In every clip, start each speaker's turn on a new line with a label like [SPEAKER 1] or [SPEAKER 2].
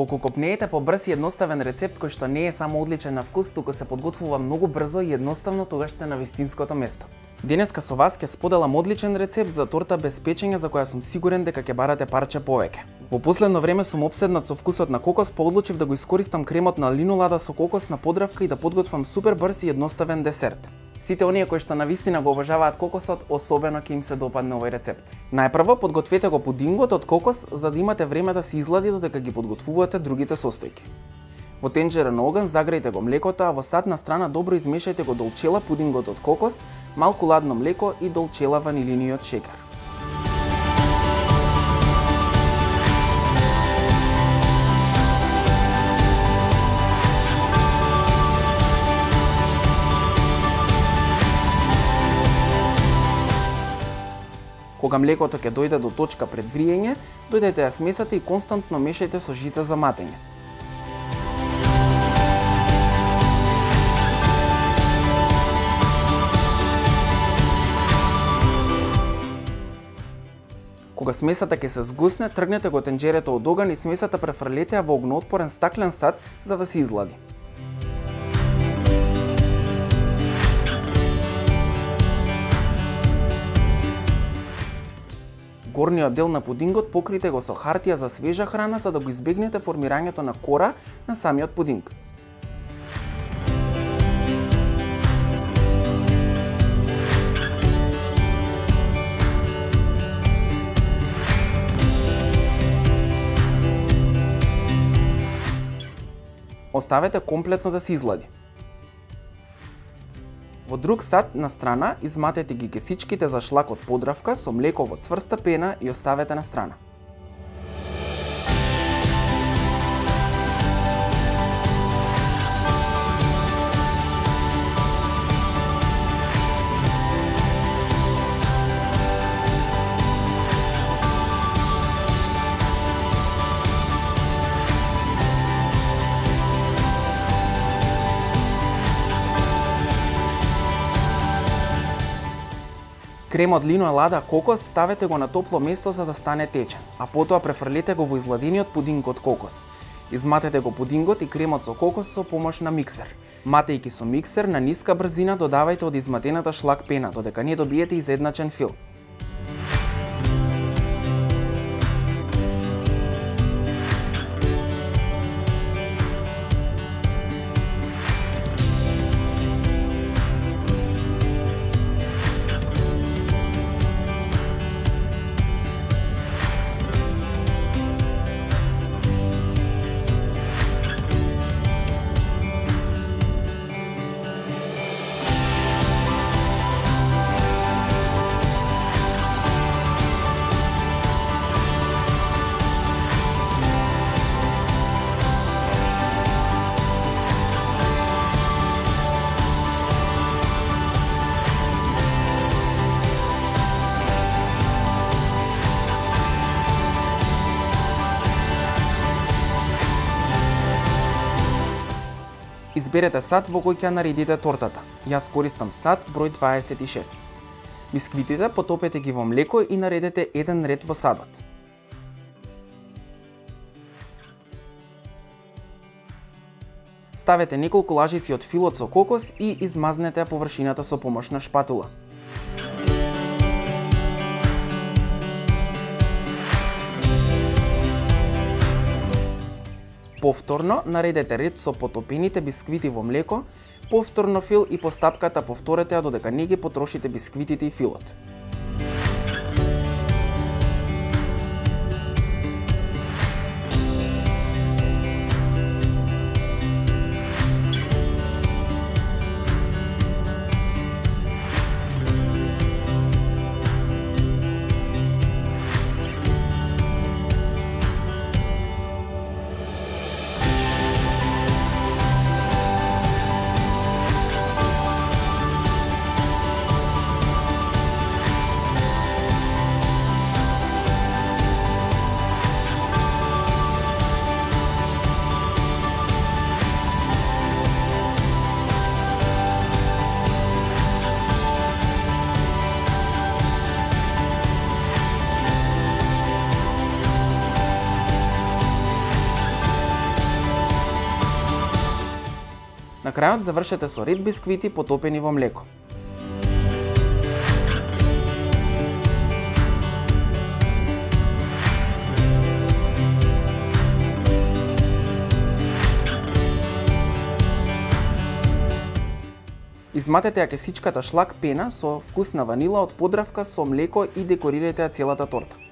[SPEAKER 1] Доколку копнеете по брз и едноставен рецепт кој што не е само одличен на вкус, туку се подготвува многу брзо и едноставно, тогаш сте на вистинското место. Денеска со вас ќе споделам одличен рецепт за торта без печење за која сум сигурен дека ќе барате парче повеќе. Во последно време сум обседнат со вкусот на кокос, па одлучив да го искористам кремот на линулада со кокос на подравка и да подготвам супер брз и едноставен десерт. Сите оние кои што на вистина го обожаваат кокосот, особено ќе им се допадне овој рецепт. Најпрво подгответе го пудингот од кокос за да имате време да се излади додека ги подготвувате другите состојки. Во тенџера на оган загрејте го млекото, а во садна страна добро измешајте го долчела пудингот од кокос, малку ладно млеко и долчела ванилиниот шекар. Кога млекото ќе дојде до точка пред вриење, дојдете ја смесате и константно мешајте со жица за матење. Кога смесата ќе се згусне, тргнете го тенџерето од оган и смесата префрлете ја во огноотпорен стаклен сад за да се излади. Горниот дел на пудингот покрите го со хартија за свежа храна за да го избегнете формирањето на кора на самиот пудинг. Оставете комплетно да се излади. Во друг сад на страна изматете ги кесичките за шлак од подравка со млеко во цврста пена и оставете на страна. Кремот лино лада кокос ставете го на топло место за да стане течен, а потоа префрлете го во изладениот пудинг од кокос. Изматете го пудингот и кремот со кокос со помош на миксер. Матејќи со миксер на ниска брзина додавајте од изматената шлак пена додека не добиете изедначен филм. Изберете сад во кој ќе наредите тортата. Јас користам сад број 26. Бисквитите потопете ги во млеко и наредете еден ред во садот. Ставете неколку лажици од филот со кокос и измазнете површината со помош на шпатула. Повторно наредете ред со потопените бисквити во млеко, повторно фил и постапката повторете ја додека не ги потрошите бисквитите и филот. Крајот завршете со ред бисквити потопени во млеко. Изматете ја кесичката шлак пена со вкус на ванила од подравка со млеко и декорирајте ја целата торта.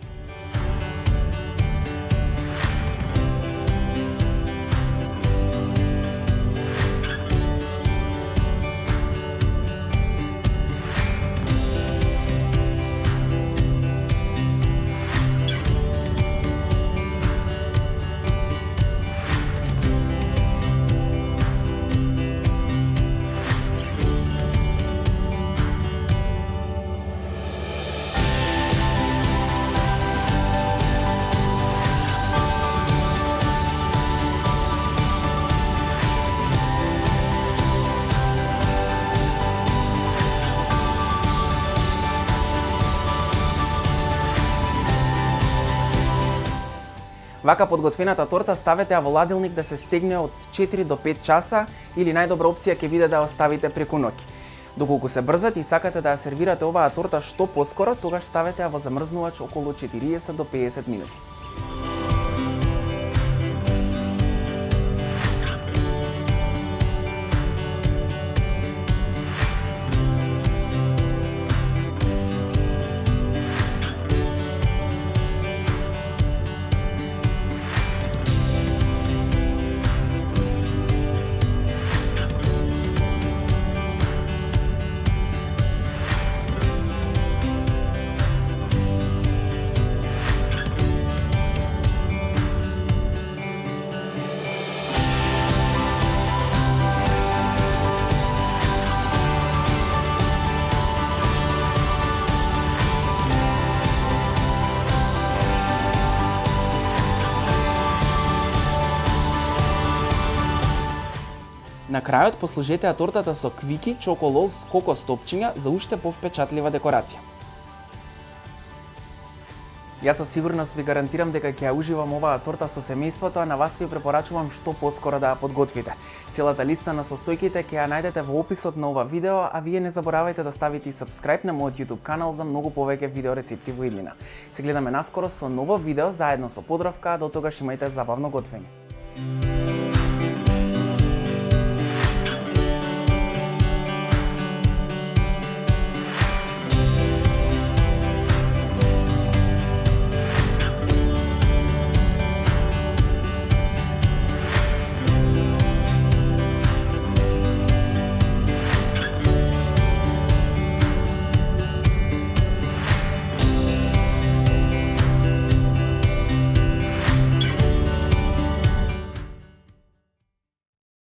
[SPEAKER 1] Вака подготвената торта ставете ја во ладилник да се стегне од 4 до 5 часа или најдобра опција ќе биде да ја оставите преку ноќ. Доколку се брзате и сакате да ја сервирате оваа торта што поскоро, тогаш ставете ја во замрзнувач околу 40 до 50 минути. На крајот послужете ја тортата со квики, чоколол с кокос топчиња за уште повпечатлива декорација. Јас со сигурност ви гарантирам дека ќе ја уживам оваа торта со семејството, а на вас ви препорачувам што поскоро да ја подготвите. Целата листа на состојките ќе ја најдете во описот на ова видео, а вие не заборавајте да ставите и subscribe на мојот YouTube канал за многу повеќе видео рецепти во иднина. Се гледаме наскоро со ново видео заедно со подравка, до тогаш имајте забавно готвење.